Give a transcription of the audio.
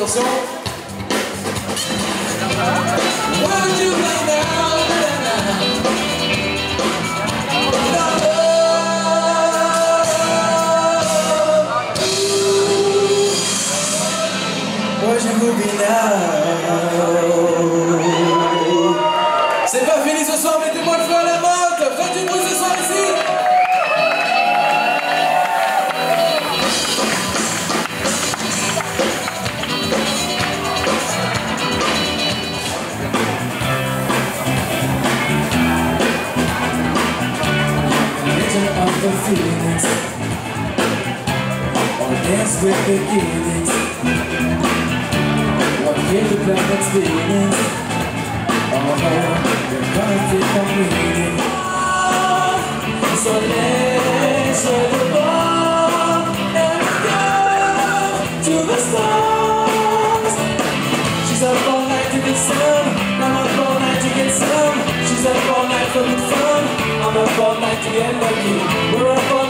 produção I Or dance with the feelings Or give the back experience Oh, you're gonna feel completed Oh, so let's the ball And to the She's all night to get some. I'm all night to get some. She's all night for the fun. I'm up all night to get lucky. We're up all night